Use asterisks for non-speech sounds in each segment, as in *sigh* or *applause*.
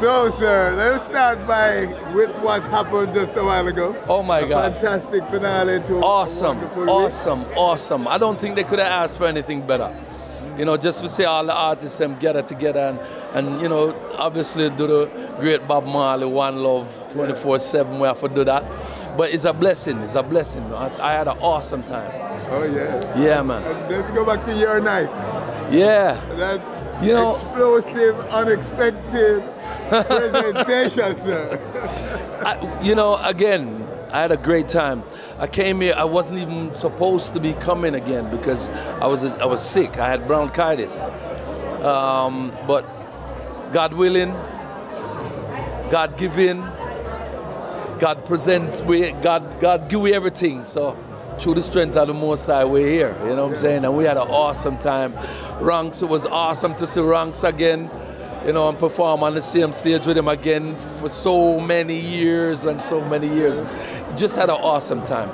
so, sir, let's start by with what happened just a while ago. Oh my a God! Fantastic finale to awesome, awesome, week. awesome. I don't think they could have asked for anything better. You know, just to see all the artists them gather together and, and you know, obviously do the great Bob Marley One Love 24/7. We have to do that, but it's a blessing. It's a blessing. I, I had an awesome time. Oh yes. Yeah, man. And let's go back to your night. Yeah. That You know- explosive, unexpected *laughs* presentation, sir. I, you know, again, I had a great time. I came here. I wasn't even supposed to be coming again because I was I was sick. I had bronchitis. Um, but God willing, God giving, God present. We God God give we everything. So through the strength of the Most High, we're here. You know what I'm saying? And we had an awesome time. Ranks, it was awesome to see Ranks again. You know, and perform on the same stage with him again for so many years and so many years. Just had an awesome time.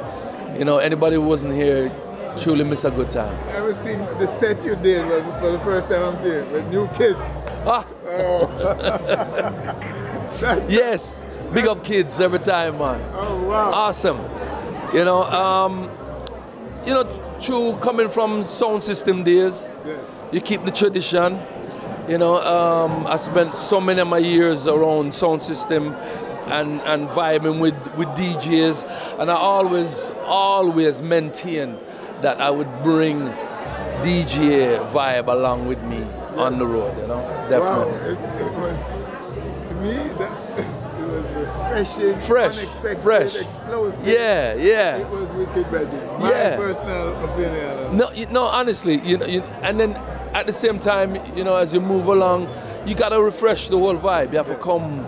You know, anybody who wasn't here truly missed a good time. I was seeing the set you did was for the first time I'm seeing it with New Kidds. Ah, Oh. *laughs* Yes, big up Kidds every time, man. oh wow. awesome. You know, um, you know, through coming from sound system days, Yeah. you keep the tradition. You know, um, I spent so many of my years around sound system and, and vibing with, with DJs, and I always, always maintain that I would bring DJ vibe along with me on the road, you know, Wow. definitely. It, it was to me that it was refreshing, Fresh, unexpected, fresh. explosive. Yeah, yeah. It was wicked magic. My Yeah. personal opinion. No, you, no, honestly, you know, you, and then at the same time, you know, as you move along, you gotta refresh the whole vibe. You have to come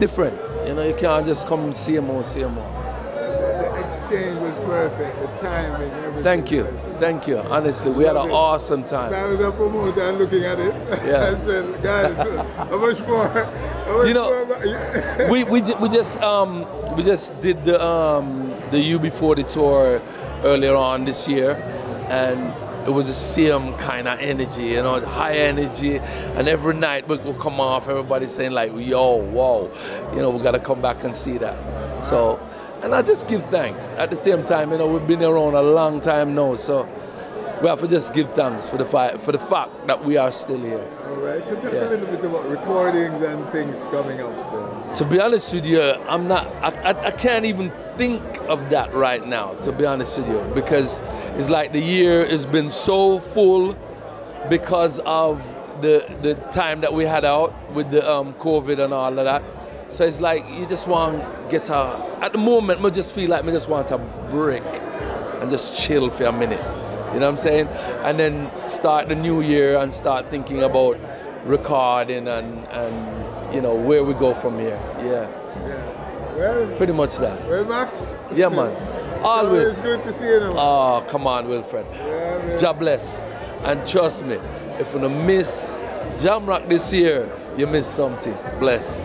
different. You know, you can't just come same old, same old. The, the exchange was perfect. The timing, everything. Thank you, thank you. Honestly, we had an it. awesome I time. was a promoter looking at it. Yeah. *laughs* I said, guys, how much more? How much You know, more? Yeah. *laughs* We we, we just um we just did the um the UB40 tour earlier on this year, and it was the same kind of energy, you know, high energy, and every night we will come off, everybody saying like, yo, whoa, you know, we gotta come back and see that. So, and I just give thanks. At the same time, you know, we've been around a long time now, so we have to just give thanks for the for the fact that we are still here. All right. So talk Yeah. a little bit about recordings and things coming up. So. To be honest with you, I'm not. I, I, I can't even think of that right now. To be honest with you, because it's like the year has been so full because of the the time that we had out with the um, COVID and all of that. So it's like you just want to get a. At the moment, I just feel like I just want a break and just chill for a minute. You know what I'm saying? And then start the new year and start thinking about recording and and you know where we go from here. Yeah, Yeah. Well, pretty much that. well, Max. Yeah, man. *laughs* Always. good to see you. Now. Oh, ah, come on, Wilfred. Yeah, man. God bless. And trust me, if you miss Jamrock this year, you miss something. Bless.